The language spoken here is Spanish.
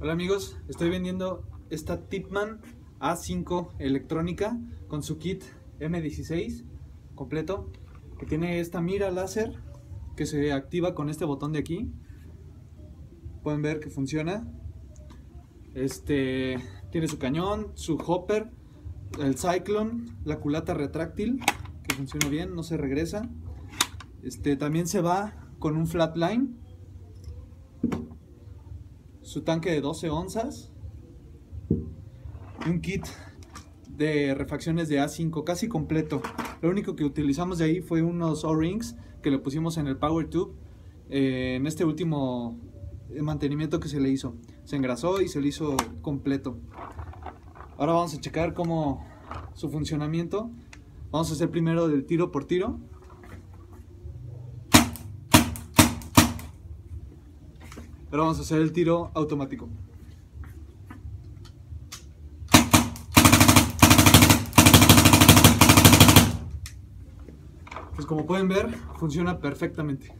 Hola amigos, estoy vendiendo esta Tipman A5 electrónica con su kit M16 completo que tiene esta mira láser que se activa con este botón de aquí. Pueden ver que funciona. Este tiene su cañón, su hopper el Cyclone, la culata retráctil que funciona bien, no se regresa. Este también se va con un flatline su tanque de 12 onzas, un kit de refacciones de A5 casi completo. Lo único que utilizamos de ahí fue unos O-rings que le pusimos en el Power Tube eh, en este último mantenimiento que se le hizo. Se engrasó y se le hizo completo. Ahora vamos a checar cómo su funcionamiento. Vamos a hacer primero del tiro por tiro. Ahora vamos a hacer el tiro automático. Pues como pueden ver, funciona perfectamente.